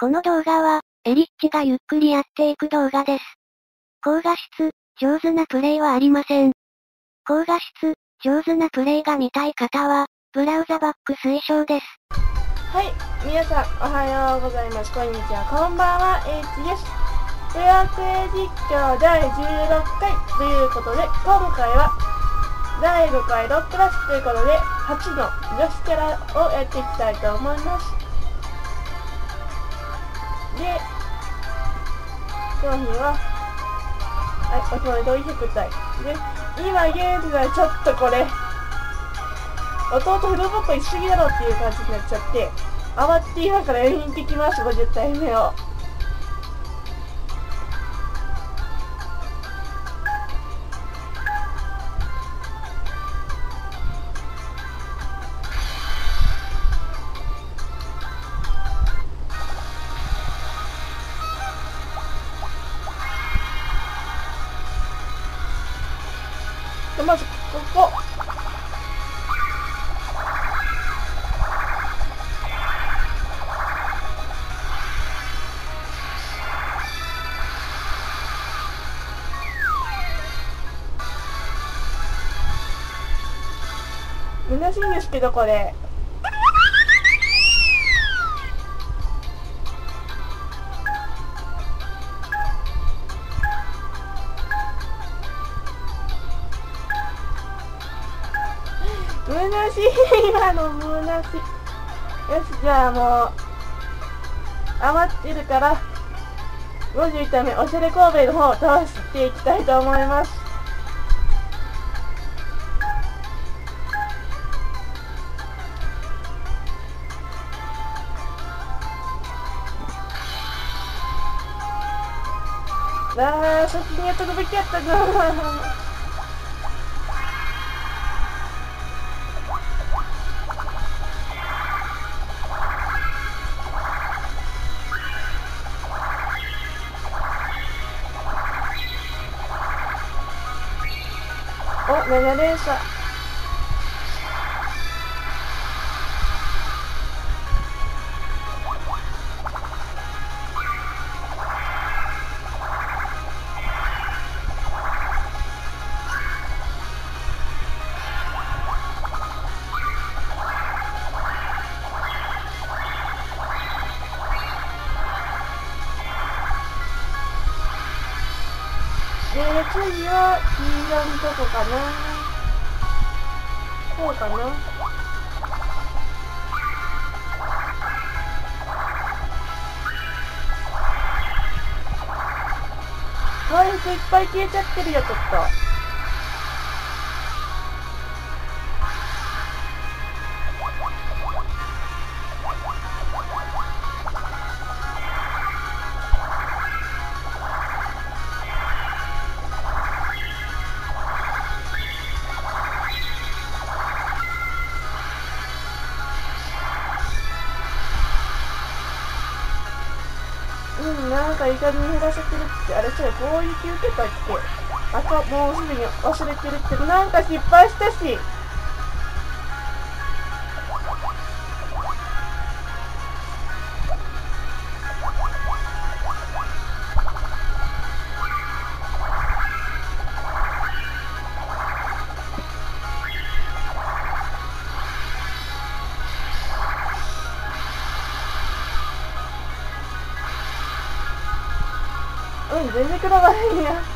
この動画は、エリッチがゆっくりやっていく動画です。高画質、上手なプレイはありません。高画質、上手なプレイが見たい方は、ブラウザバック推奨です。はい、皆さんおはようございます。こんにちは、こんばんは、H です。ドラクエ実況第16回ということで、今回は第5回6プラスということで、初の女子キャラをやっていきたいと思います。で、商品は、はい、おつまみと100体。で、今現在ちょっとこれ、弟フルボッコいすぎだろっていう感じになっちゃって、慌てて今からやりに行ってきます、50体目を。でまず、ここ。難しいんですけど、これ。しい今の虚し。いよしじゃあもう余ってるから51体目おしゃれ神戸の方を倒していきたいと思います。あー、先にやっとくべきやったな outlet it is. Uh, 16時は B さのとこかな？こうかな？トイレいっぱい消えちゃってるよちょっと。うん、なんか痛み減らせてるって、あれそれ攻撃受けたっけあと、もうすでに忘れてるって、なんか失敗したし。全然くだらばへんや。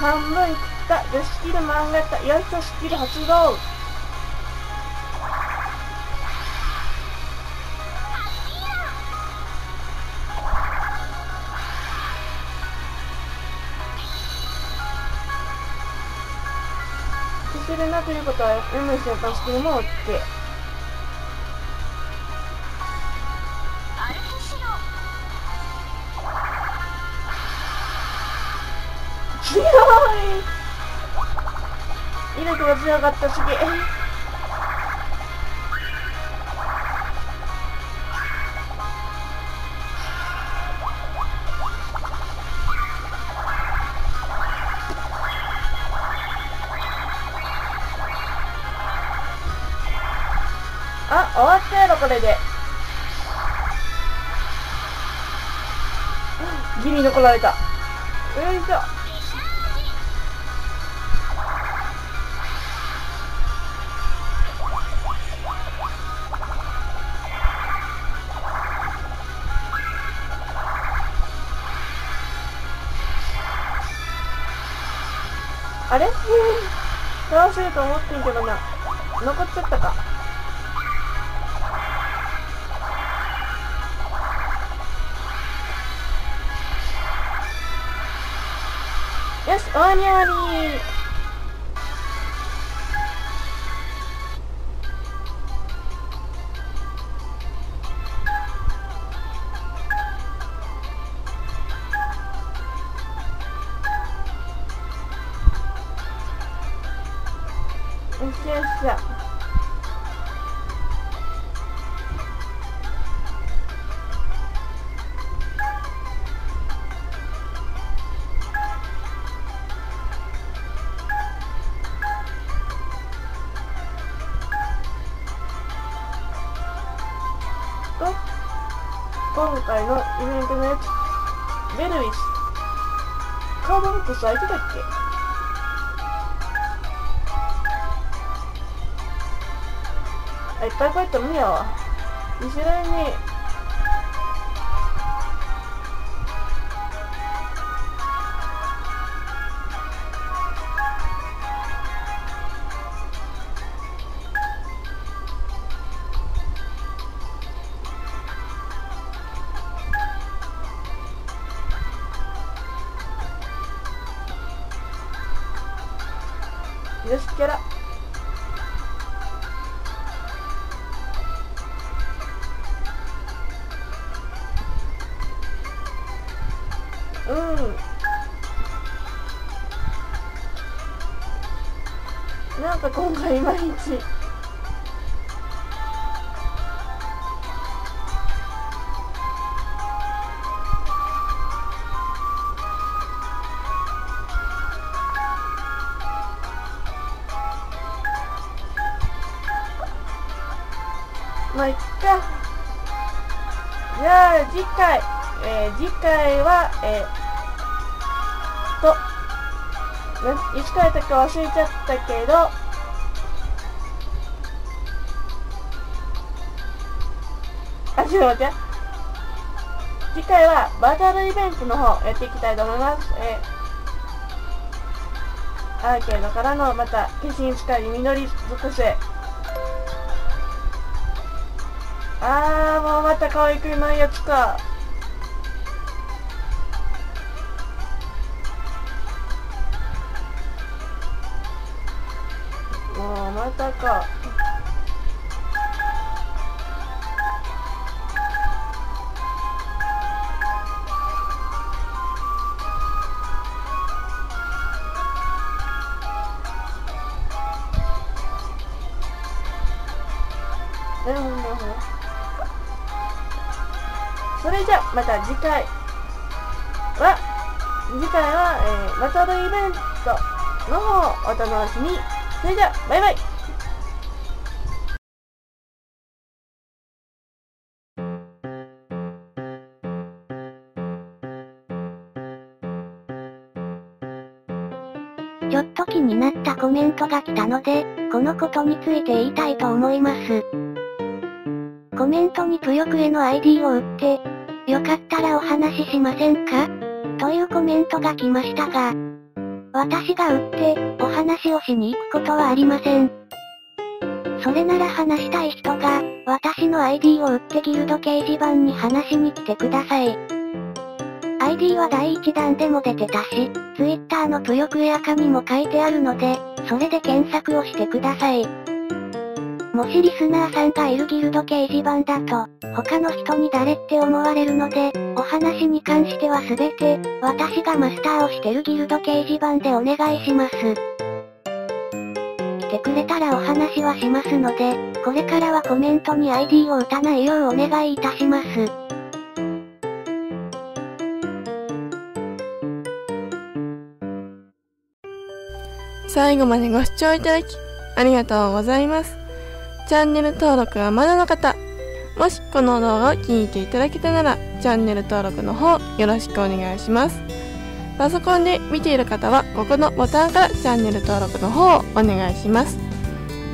半分切った。で、スキル漫画家。よいしょ、スキル発動。してるなということは、M 先輩スキルも OK。力が強かったすげえあ、終わったやろ、これで。ギリ残られた。よいしょ。あれ？倒せると思ってんけどな。残っちゃったか。よし、終わり終わりよしよしゃ。と、今回のイベントのやつ、ベルウィス。カードボックス開いてたっけ？いっぱいこうやって無理やわ。後ろに、よし、キャラ。うん。なんか今回いまいち。まあ、いっか。じゃあ、次回、えー次回は、えー、と、ね、いつからやったか忘れちゃったけど、あ、ちょっと待って。次回はバトルイベントの方やっていきたいと思います。えー、アーケードからのまた、化身使い実り尽くせ。あー、もうまた可愛くないやつか。またか。なるほど、なるほど。それじゃまた次回は次回は、えー、バトルイベントの方をお楽しみそれじゃバイバイちょっと気になったコメントが来たので、このことについて言いたいと思います。コメントにぷよくへの ID を打って、よかったらお話ししませんか？というコメントが来ましたが、私が打って、お話をしに行くことはありません。それなら話したい人が、私の ID を打ってギルド掲示板に話しに来てください。ID は第1弾でも出てたし、Twitter のぷよくえ赤にも書いてあるので、それで検索をしてください。もしリスナーさんがいるギルド掲示板だと、他の人に誰って思われるので、お話に関してはすべて、私がマスターをしてるギルド掲示板でお願いします。来てくれたらお話はしますので、これからはコメントに ID を打たないようお願いいたします。最後までご視聴いただき、ありがとうございます。チャンネル登録はまだの方、もしこの動画を気に入っていただけたなら、チャンネル登録の方よろしくお願いします。パソコンで見ている方は、ここのボタンからチャンネル登録の方をお願いします。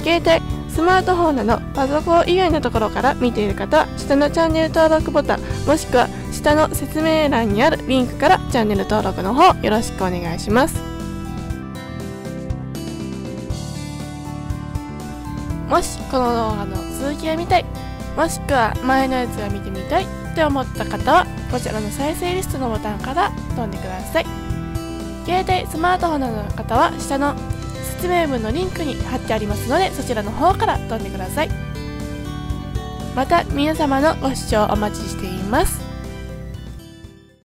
携帯、スマートフォンなどパソコン以外のところから見ている方は、下のチャンネル登録ボタン、もしくは下の説明欄にあるリンクからチャンネル登録の方よろしくお願いします。もしこの動画の続きが見たい、もしくは前のやつが見てみたいって思った方は、こちらの再生リストのボタンから飛んでください。携帯、スマートフォンなどの方は下の説明文のリンクに貼ってありますので、そちらの方から飛んでください。また皆様のご視聴お待ちしています。